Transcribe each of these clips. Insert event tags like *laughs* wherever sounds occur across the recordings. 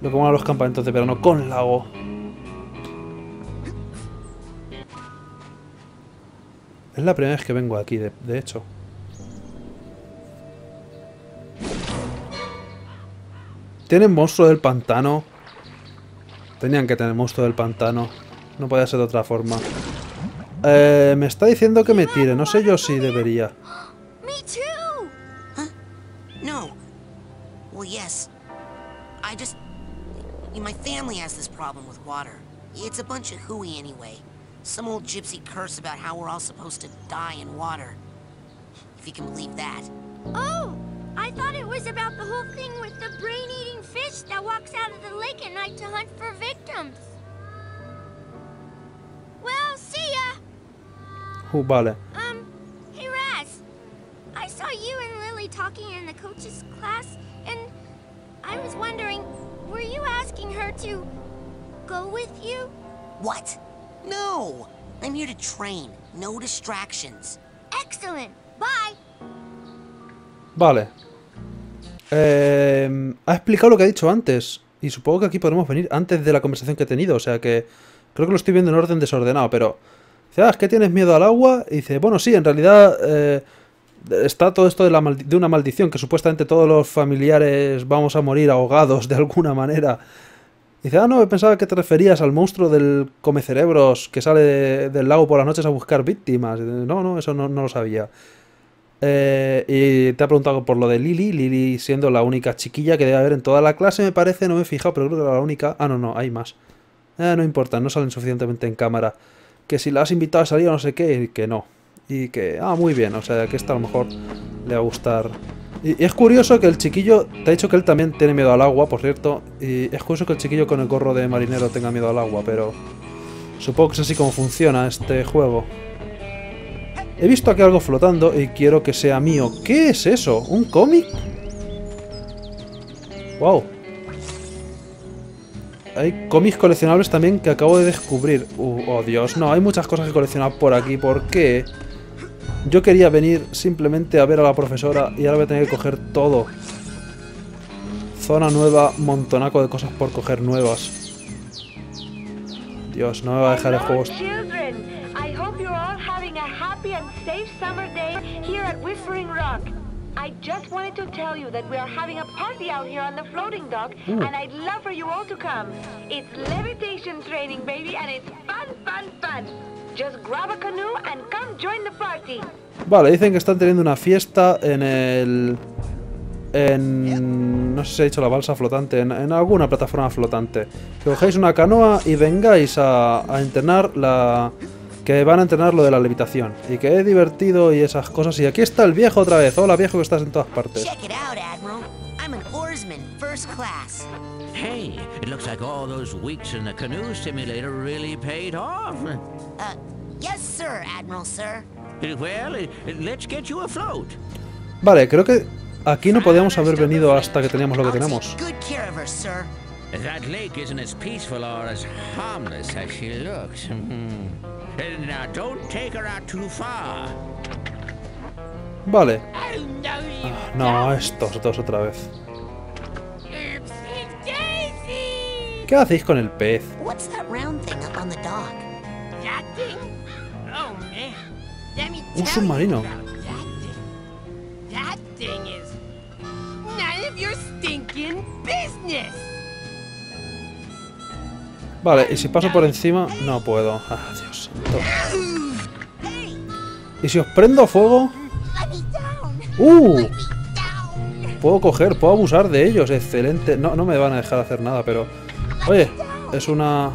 Lo que mola los campamentos de verano con lago. Es la primera vez que vengo aquí, de, hecho. ¿Tienen monstruo del pantano? Tenían que tener monstruo del pantano. No podía ser de otra forma. Eh, me está diciendo que me tire. No sé yo si debería. No. Well, yes. I. My family has this problem with water. It's a bunch of hooey anyway. Some old gypsy curse about how we're all supposed to die in water. If you can believe that. Oh! I thought it was about the whole thing with the brain-eating fish that walks out of the lake at night to hunt for victims. Well, see ya! Vale. Um, hey Raz. I saw you and Lily talking in the coach's class, and I was wondering, were you asking her to go with you? What? No! I'm here to train. No distractions. Excellent. Bye. Vale. Eh, ha explicado lo que ha dicho antes. Y supongo que aquí podemos venir antes de la conversación que he tenido. O sea que creo que lo estoy viendo en orden desordenado. Pero dice, ah, es que tienes miedo al agua. Y dice, bueno, sí, en realidad eh, está todo esto de, la maldi- de una maldición. Que supuestamente todos los familiares vamos a morir ahogados de alguna manera. Dice, ah, no, pensaba que te referías al monstruo del come cerebros que sale de- del lago por las noches a buscar víctimas. Dice, No, no, eso no, no lo sabía. Eh, y te ha preguntado por lo de Lily, Lily siendo la única chiquilla que debe haber en toda la clase, me parece, no me he fijado, pero creo que era la única. Ah, no, no, hay más. Eh, no importa, no salen suficientemente en cámara. Que si la has invitado a salir o no sé qué, y que no. Y que, ah, muy bien, o sea, que esta a lo mejor le va a gustar. Y, es curioso que el chiquillo, te ha dicho que él también tiene miedo al agua, por cierto. Y es curioso que el chiquillo con el gorro de marinero tenga miedo al agua, pero supongo que es así como funciona este juego. He visto aquí algo flotando y quiero que sea mío. ¿Qué es eso? ¿Un cómic? Wow. Hay cómics coleccionables también que acabo de descubrir. Uh, oh Dios, no, hay muchas cosas que coleccionar por aquí. ¿Por qué? Yo quería venir simplemente a ver a la profesora y ahora voy a tener que coger todo. Zona nueva, montonaco de cosas por coger nuevas. Dios, no me va a dejar el juego. children. I hope you're all having a happy and safe summer day here at Whispering Rock. I just wanted to tell you that we are having a party out here on the floating dock, and I'd love for you all to come. It's levitation training, baby, and it's fun, fun, fun. Just grab a canoe and come join the party. Vale, dicen que están teniendo una fiesta en el... En... No sé si he dicho la balsa flotante, en, en alguna plataforma flotante. Que cogéis una canoa y vengáis a, a entrenar la... Que van a entrenar lo de la levitación. Y que es divertido y esas cosas. Y aquí está el viejo otra vez. Hola viejo que estás en todas partes. Check it out, Admiral. I'm an oarsman, first class. Hey, it looks like all those weeks in the canoe simulator really paid off. Uh, yes, sir, Admiral, sir. Well, let's get you afloat. Vale, creo que aquí no podíamos haber venido hasta que teníamos lo que tenemos. take good care of her, sir. That lake isn't as peaceful or as harmless as she looks. And now, don't take her out too far. Vale. Ah, no, estos dos otra vez. ¿Qué hacéis con el pez? What's that round thing up on the dock? That thing? Oh, man. Let me Un you submarino. about that thing. That thing is none of your stinking business. Vale, y si paso por encima, no puedo. Ah, Dios. ¿Y si os prendo fuego? ¡Uh! Puedo coger, puedo abusar de ellos. Excelente. No, no me van a dejar hacer nada, pero... Oye, es una...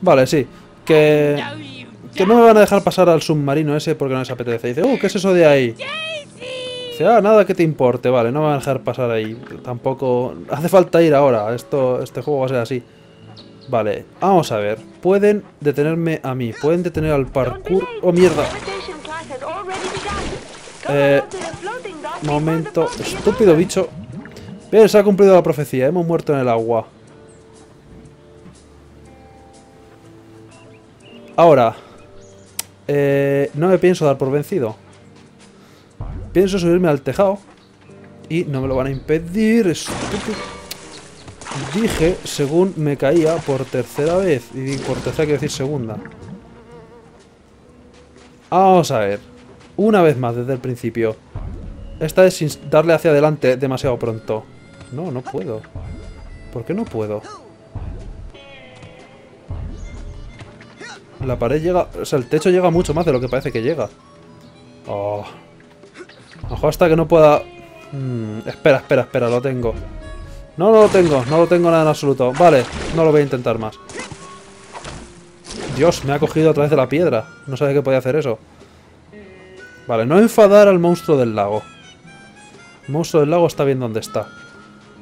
Vale, sí. Que... Que no me van a dejar pasar al submarino ese porque no les apetece. Dice, ¡uh! ¿Qué es eso de ahí? Dice, ah, nada que te importe. Vale, no me van a dejar pasar ahí. Tampoco... Hace falta ir ahora. Esto, este juego va a ser así. Vale, vamos a ver. Pueden detenerme a mí. Pueden detener al parkour... ¡Oh, mierda! Levitation class has already begun. Come Eh, Momento. Estúpido bicho. Bien, se ha cumplido la profecía. Hemos muerto en el agua. Ahora. eh, no me pienso dar por vencido. Pienso subirme al tejado. Y no me lo van a impedir. Dije, según me caía por tercera vez. Y por tercera quiero decir segunda. Vamos a ver. Una vez más desde el principio. Esta es sin darle hacia adelante demasiado pronto. No, no puedo. ¿Por qué no puedo? La pared llega... O sea, el techo llega mucho más de lo que parece que llega. Oh. Mejor hasta que no pueda... Mm, espera, espera, espera, lo tengo. No, no lo tengo, no lo tengo nada en absoluto. Vale, no lo voy a intentar más. Dios, me ha cogido a través de la piedra. No sabía que podía hacer eso. Vale, no enfadar al monstruo del lago. El monstruo del lago está bien donde está.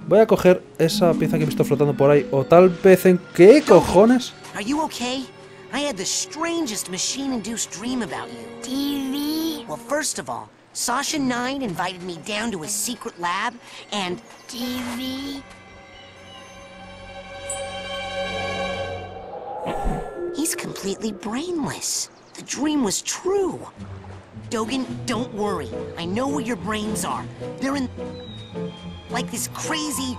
Voy a coger esa pieza que he visto flotando por ahí. O tal vez en... ¿Qué cojones? Are you okay? I had the strangest machine-induced dream about you. TV, Well, first of all, Sasha Nine invited me down to his secret lab, and TV. he's completely brainless. The dream was true. Dogan, don't worry. I know where your brains are. They're in... Like this crazy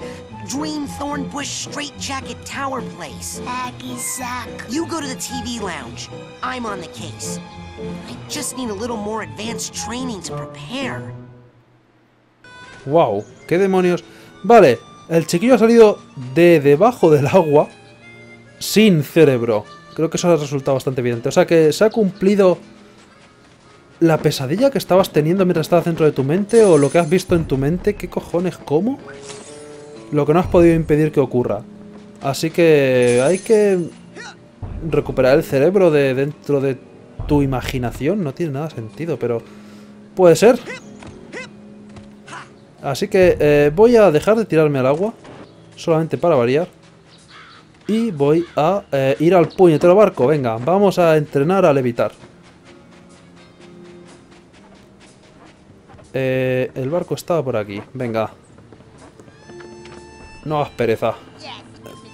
dream thorn bush straitjacket tower place. Hacky sack. You go to the TV lounge. I'm on the case. I just need a little more advanced training to prepare. Wow, qué demonios. Vale, el chiquillo ha salido de debajo del agua sin cerebro. Creo que eso ha resultado bastante evidente. O sea que se ha cumplido la pesadilla que estabas teniendo mientras estabas dentro de tu mente o lo que has visto en tu mente. ¿Qué cojones? ¿Cómo? Lo que no has podido impedir que ocurra. Así que hay que recuperar el cerebro de dentro de tu imaginación. No tiene nada sentido, pero puede ser. Así que eh, voy a dejar de tirarme al agua, solamente para variar. Y voy a eh, ir al puñetero barco. Venga, vamos a entrenar a levitar. Eh, el barco estaba por aquí. Venga. No hagas pereza.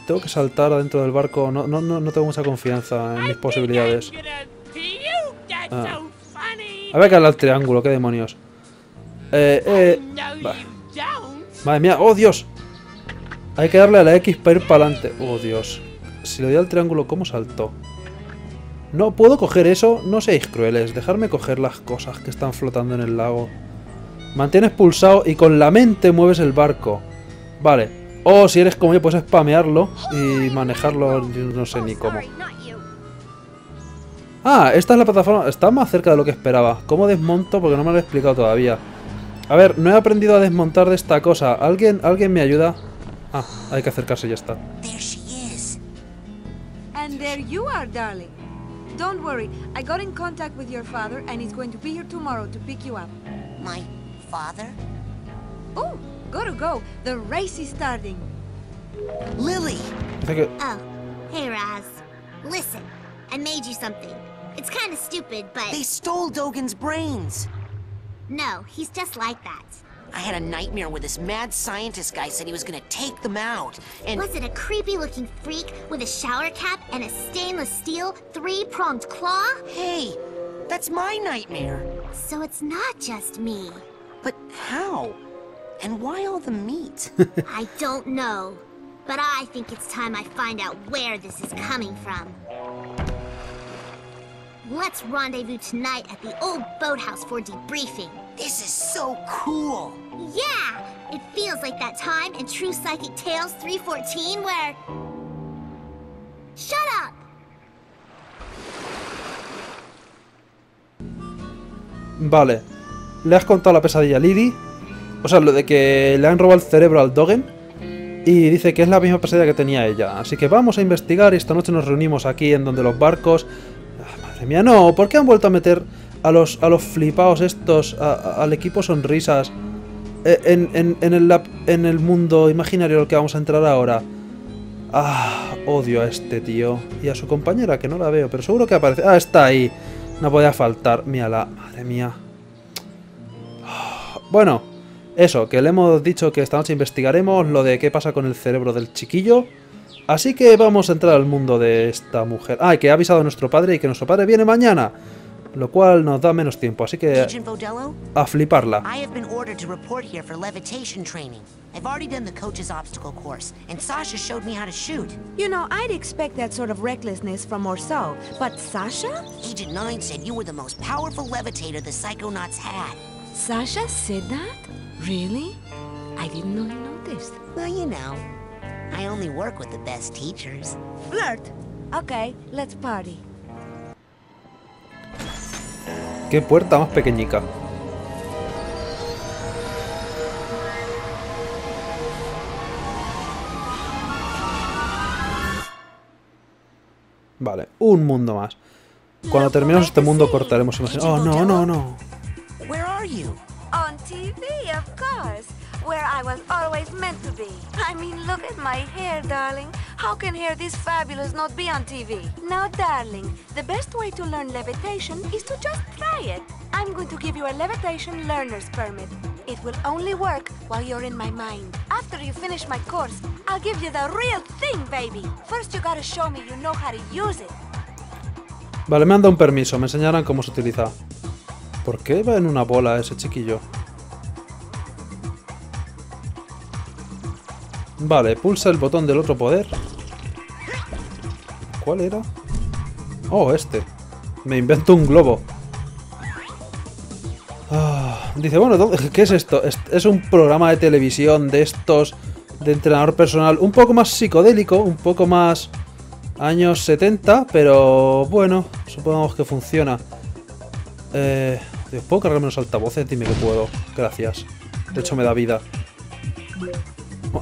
Tengo que saltar adentro del barco. No, no, no, tengo mucha confianza en mis posibilidades. Ah. A ver que al triángulo, qué demonios. Eh, eh. Madre mía, oh Dios. Hay que darle a la X para ir para adelante. Oh Dios. Si le doy al triángulo, ¿cómo saltó? No puedo coger eso. No seáis crueles. Dejarme coger las cosas que están flotando en el lago. Mantienes pulsado y con la mente mueves el barco. Vale. O si eres como yo, puedes spamearlo y manejarlo, yo no sé ni cómo. Ah, esta es la plataforma. Está más cerca de lo que esperaba. ¿Cómo desmonto? Porque no me lo he explicado todavía. A ver, no he aprendido a desmontar de esta cosa. ¿Alguien, ¿alguien me ayuda? Ah, hay que acercarse y ya está. And there you are, darling. Don't worry, I got in contact with your father and he's going to be here tomorrow to pick you up. My father? Oh, gotta go. The race is starting. Lily! Dice que... Oh, hey Raz. Listen, I made you something. It's kind of stupid, but They stole Dogan's brains! no, he's just like that. I had a nightmare where this mad scientist guy said he was gonna take them out. And Was it a creepy-looking freak with a shower cap and a stainless steel three-pronged claw? hey, that's my nightmare. So it's not just me. But how? And why all the meat? *laughs* I don't know. But I think it's time I find out where this is coming from. Let's rendezvous tonight at the old boathouse for debriefing. this is so cool! Yeah! It feels like that time in True Psychic Tales 314 where... Shut up! Vale. Le has contado la pesadilla a Lily. O sea, lo de que le han robado el cerebro al Dogen. Y dice que es la misma pesadilla que tenía ella. Así que vamos a investigar y esta noche nos reunimos aquí en donde los barcos... Ah, madre mía, no. ¿Por qué han vuelto a meter a los, a los flipaos estos, al equipo sonrisas, eh, en, en- en el, en el mundo imaginario al que vamos a entrar ahora? Ah, odio a este tío. Y a su compañera, que no la veo, pero seguro que aparece. Ah, está ahí. No podía faltar. Mírala. Madre mía. Bueno, eso, que le hemos dicho que esta noche investigaremos lo de qué pasa con el cerebro del chiquillo. Así que vamos a entrar al mundo de esta mujer. Ah, y que ha avisado a nuestro padre y que nuestro padre viene mañana. Lo cual nos da menos tiempo, así que Agent Vodello, a fliparla. I have been ordered to report here for levitation training. I've already done the coach's obstacle course, and Sasha showed me how to shoot. You know, I'd expect that sort of recklessness from Orso, but Sasha? Agent 9 said you were the most powerful levitator the Psychonauts had. Sasha said that? Really? I didn't know he noticed. Well, you know, I only work with the best teachers. Flirt! Okay, let's party. Qué puerta más pequeñica. Vale, un mundo más. Cuando terminemos este mundo cortaremos, imagino. Oh, no, no, no. Where are you? On TV, of course. Where I was always meant to be. I mean, look at my hair, darling. How can hair this fabulous not be on TV? Now, darling, the best way to learn levitation is to just try it. I'm going to give you a levitation learner's permit. It will only work while you're in my mind. After you finish my course, I'll give you the real thing, baby. First, you gotta show me you know how to use it. Vale, me han dado un permiso, me enseñarán cómo se utiliza. ¿Por qué va en una bola ese chiquillo? Vale, pulsa el botón del otro poder. ¿Cuál era? Oh, este. Me invento un globo. Ah, dice, bueno, ¿dó- ¿qué es esto? Es, un programa de televisión de estos de entrenador personal un poco más psicodélico, un poco más años 70, pero bueno, supongamos que funciona. Eh, ¿Puedo cargarme los altavoces? Dime que puedo. Gracias. De hecho, me da vida.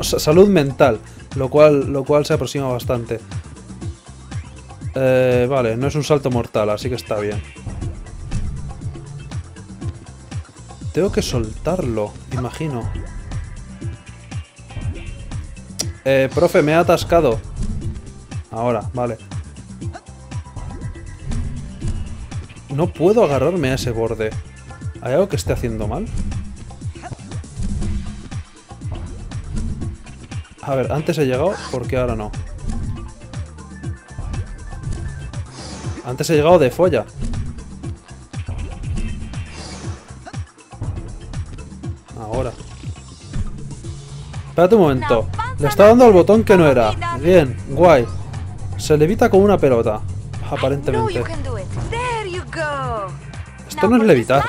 Salud mental, lo cual, lo cual se aproxima bastante. Eh, vale, no es un salto mortal, así que está bien. Tengo que soltarlo, imagino. Eh, profe, me he atascado. Ahora, vale. No puedo agarrarme a ese borde. ¿Hay algo que esté haciendo mal? A ver, antes he llegado, ¿por qué ahora no? Antes he llegado de folla. Ahora. Espérate un momento. Le está dando al botón que no era. Bien, guay. Se levita con una pelota. Aparentemente. Esto no es levitar.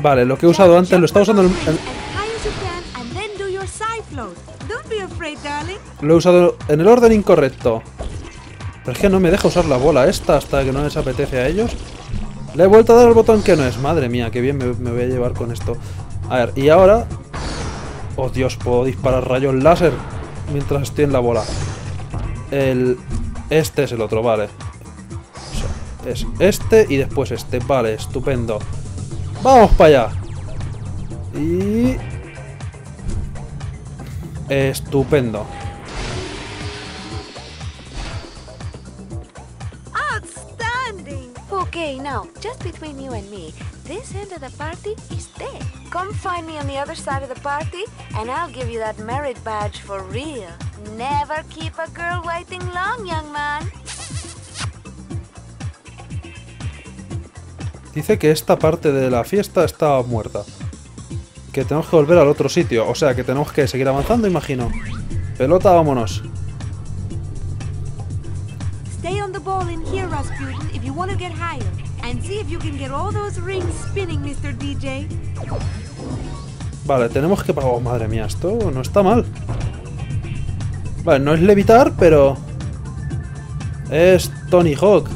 Vale, lo que he usado antes lo estaba usando darling. lo he usado en el orden incorrecto. Pero es que no me deja usar la bola esta hasta que no les apetece a ellos. Le he vuelto a dar el botón que no es. Madre mía, qué bien me, me voy a llevar con esto. A ver, y ahora... Oh Dios, puedo disparar rayos láser mientras estoy en la bola. El... Este es el otro, vale. Es este y después este. Vale, estupendo. Vamos para allá. Y... Estupendo. Outstanding. Okay, now, just between you and me, this end of the party is dead. Come find me on the other side of the party, and I'll give you that merit badge for real. Never keep a girl waiting long, young man. Dice que esta parte de la fiesta está muerta. Que tenemos que volver al otro sitio. O sea, que tenemos que seguir avanzando, imagino. Pelota, vámonos. See if you can get all those rings spinning, Mr. DJ. Vale, tenemos que... Oh, madre mía, esto no está mal. Vale, no es levitar, pero... Es Tony Hawk.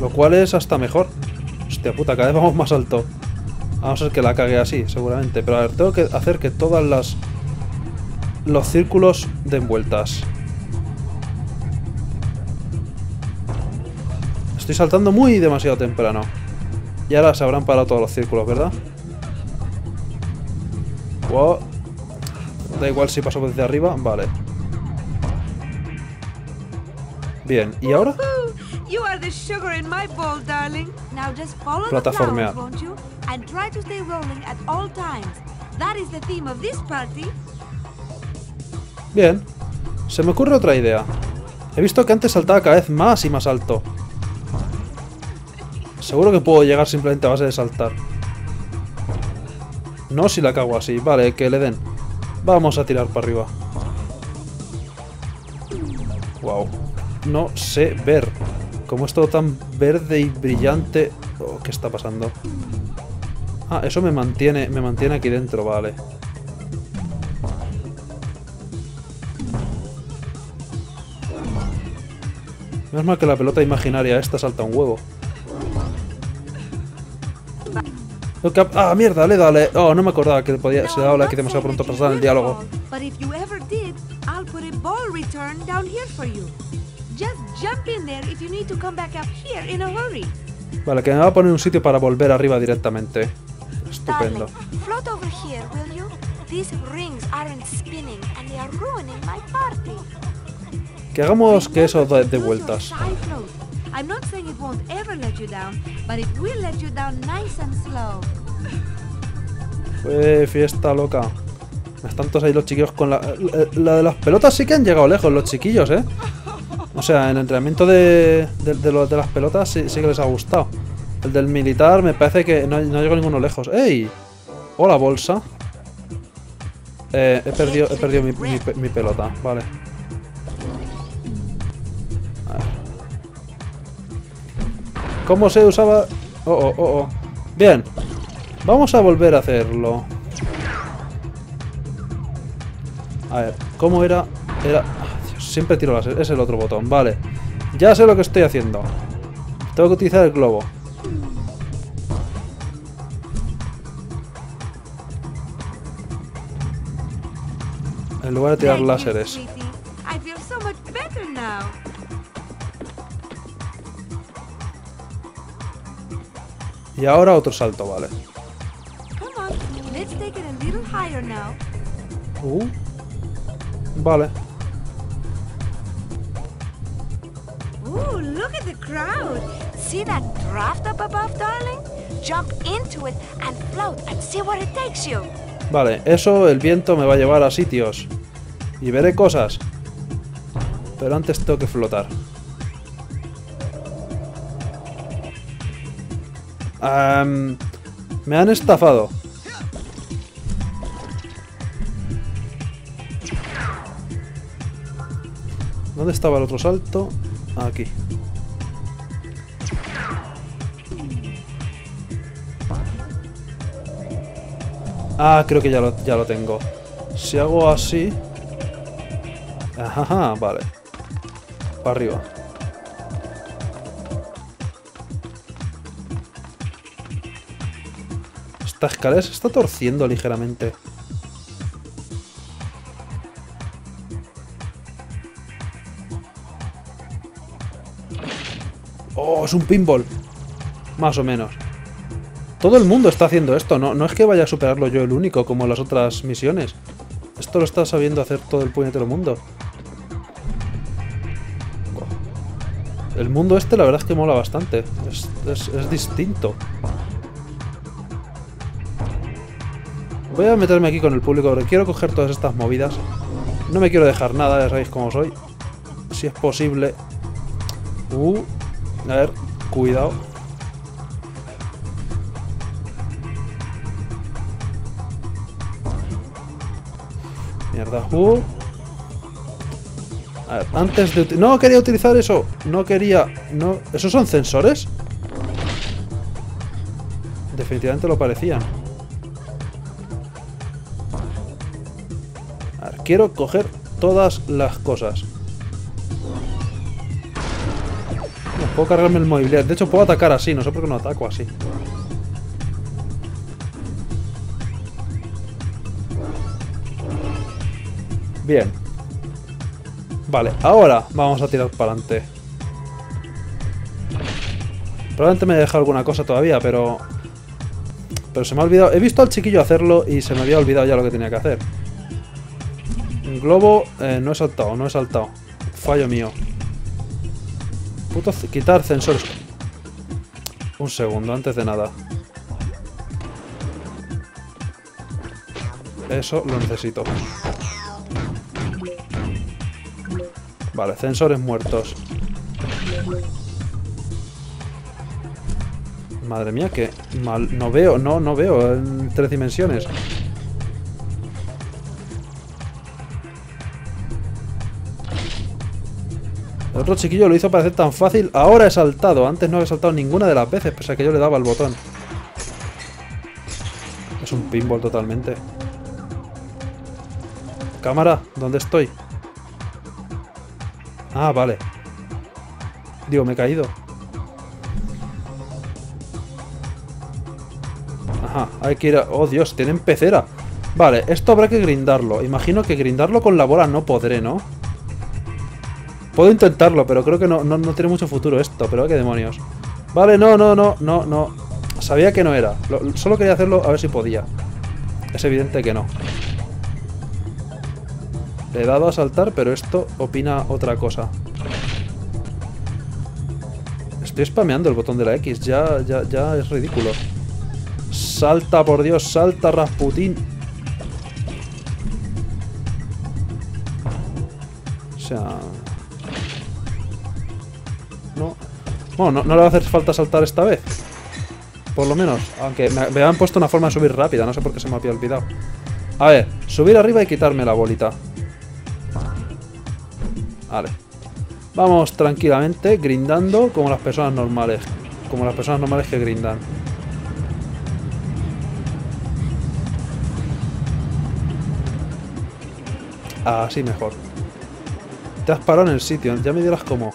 Lo cual es hasta mejor. Hostia puta, cada vez vamos más alto. A ver que la cague así, seguramente. Pero a ver, tengo que hacer que todas las... Los círculos den vueltas. Estoy saltando muy demasiado temprano. Y ahora se habrán parado todos los círculos, ¿verdad? Wow. Da igual si paso desde arriba. Vale. Bien, ¿y ahora? Plataformear. flowers, won't you? And try to stay rolling at all times. That is the theme of this party. Bien. Se me ocurre otra idea. He visto que antes saltaba cada vez más y más alto. Seguro que puedo llegar simplemente a base de saltar. No si la cago así. Vale, que le den. Vamos a tirar para arriba. Wow. No sé ver. Como es todo tan verde y brillante... Oh, ¿Qué está pasando? Ah, eso me mantiene, me mantiene aquí dentro, vale. Menos mal que la pelota imaginaria esta salta un huevo. Ah, mierda, le dale. Oh, no me acordaba que podía, se daba la que demasiado pronto para pasar el diálogo. Vale, que me va a poner un sitio para volver arriba directamente. Estupendo. Que hagamos que eso de, vueltas. I'm not saying it won't ever let you down, but it will let you down nice and slow. Fue fiesta loca. Están todos ahí los chiquillos con la... La de las pelotas sí que han llegado lejos, los chiquillos, ¿eh? O sea, en el entrenamiento de, de, de lo- de las pelotas sí, sí que les ha gustado. El del militar me parece que no, no llegó ninguno lejos. ¡Ey! Hola, bolsa. Eh, he perdido, he perdido mi, mi mi pelota, vale. ¿Cómo se usaba? Oh, oh, oh, oh. Bien. Vamos a volver a hacerlo. A ver, ¿cómo era? Era... ah, Dios, siempre tiro las... Es el otro botón, vale. Ya sé lo que estoy haciendo. Tengo que utilizar el globo. En lugar de tirar láseres. I feel so much better now. Y ahora otro salto, vale. Come on, let's take it a little higher now. Uh. Vale. Ooh, look at the crowd. See that draft up above, darling? Jump into it and float and see where it takes you. Vale, eso el viento me va a llevar a sitios. Y veré cosas. Pero antes tengo que flotar. Am, me han estafado. ¿Dónde estaba el otro salto? Aquí. Ah, creo que ya lo, ya lo tengo. Si hago así... Ajá, vale. Para arriba. Esta escalera se está torciendo ligeramente. Oh, es un pinball. Más o menos. Todo el mundo está haciendo esto, no, no es que vaya a superarlo yo el único como las otras misiones. Esto lo está sabiendo hacer todo el puñetero mundo. El mundo este la verdad es que mola bastante. Es, es- es distinto. Voy a meterme aquí con el público porque quiero coger todas estas movidas. No me quiero dejar nada, ya sabéis cómo soy. Si es posible. Uh, a ver, cuidado. Mierda. Uh. A ver, antes de... No quería utilizar eso. No quería... No... ¿Esos son sensores? Definitivamente lo parecían. Quiero coger todas las cosas. Puedo cargarme el mobiliario. De hecho, puedo atacar así. No sé por qué no ataco así. Bien. Vale, ahora vamos a tirar para adelante. Probablemente me he dejado alguna cosa todavía, pero... Pero se me ha olvidado... He visto al chiquillo hacerlo y se me había olvidado ya lo que tenía que hacer. Globo... eh, no he saltado, no he saltado. Fallo mío. Puto... Quitar sensores. Un segundo, antes de nada. Eso lo necesito. Vale, sensores muertos. Madre mía, que mal. No veo, no, no veo en tres dimensiones. Otro chiquillo lo hizo parecer tan fácil. Ahora he saltado. Antes no había saltado ninguna de las veces, pese a que yo le daba el botón. Es un pinball totalmente. Cámara, ¿dónde estoy? Ah, vale. Digo, me he caído. Ajá, hay que ir a... Oh, Dios, tienen pecera. Vale, esto habrá que grindarlo. Imagino que grindarlo con la bola no podré, ¿no? Puedo intentarlo, pero creo que no, no, no tiene mucho futuro esto. Pero qué demonios. Vale, no, no, no, no, no. Sabía que no era. Lo- solo quería hacerlo a ver si podía. Es evidente que no. Le he dado a saltar, pero esto opina otra cosa. Estoy spameando el botón de la X. Ya, ya, ya es ridículo. Salta, por Dios, salta, Rasputín. O sea... Bueno, no, le va a hacer falta saltar esta vez. Por lo menos. Aunque me, me han puesto una forma de subir rápida. No sé por qué se me había olvidado. A ver, subir arriba y quitarme la bolita. Vale. Vamos tranquilamente, grindando como las personas normales. Como las personas normales que grindan. Así mejor. Te has parado en el sitio, ya me dirás cómo.